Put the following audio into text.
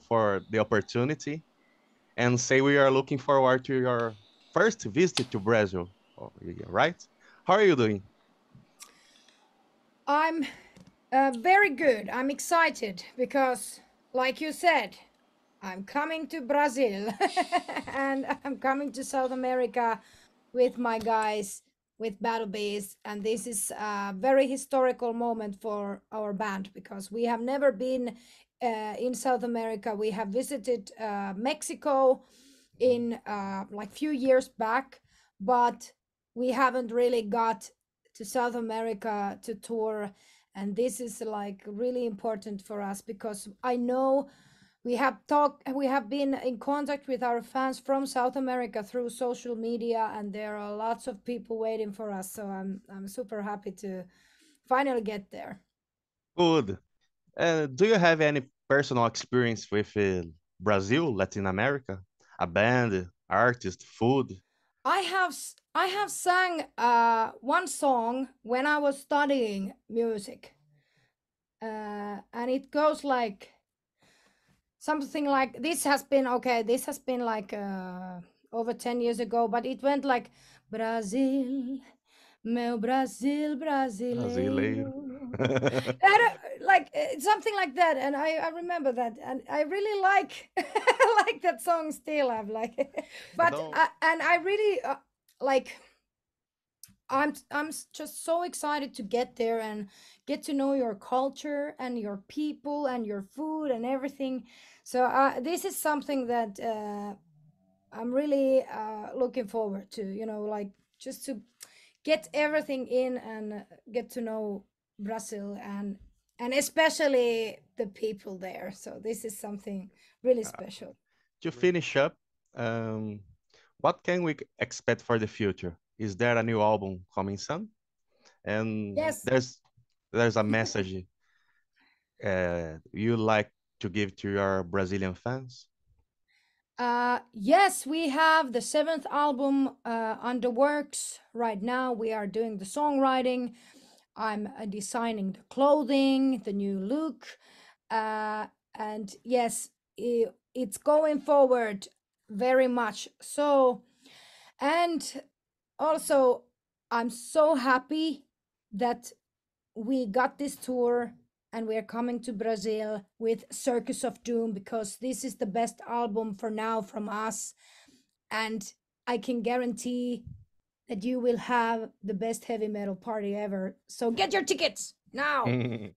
for the opportunity and say we are looking forward to your first visit to Brazil, oh, right? How are you doing? I'm uh, very good. I'm excited because, like you said, I'm coming to Brazil and I'm coming to South America with my guys with Battle Beast. And this is a very historical moment for our band because we have never been uh, in South America. We have visited uh, Mexico in uh, like few years back, but we haven't really got to South America to tour. And this is like really important for us because I know we have talked we have been in contact with our fans from south america through social media and there are lots of people waiting for us so i'm i'm super happy to finally get there. Good. Uh, do you have any personal experience with uh, brazil latin america? A band artist food? I have i have sang uh, one song when i was studying music. Uh, and it goes like something like this has been okay this has been like uh, over 10 years ago but it went like brazil meu brazil brasileiro, brasileiro. like uh, something like that and I, I remember that and i really like like that song still i'm like but I, and i really uh, like i'm i'm just so excited to get there and get to know your culture and your people and your food and everything. So uh, this is something that uh, i'm really uh, looking forward to you know like just to get everything in and get to know brazil and and especially the people there. So this is something really special. to finish up um, what can we expect for the future is there a new album coming soon and yes there's there's a message uh, you like to give to your Brazilian fans? Uh, yes, we have the seventh album uh, under works right now. We are doing the songwriting. I'm uh, designing the clothing, the new look, uh, and yes, it, it's going forward very much. So, and also, I'm so happy that we got this tour and we are coming to Brazil with Circus of Doom because this is the best album for now from us. And I can guarantee that you will have the best heavy metal party ever. So get your tickets now.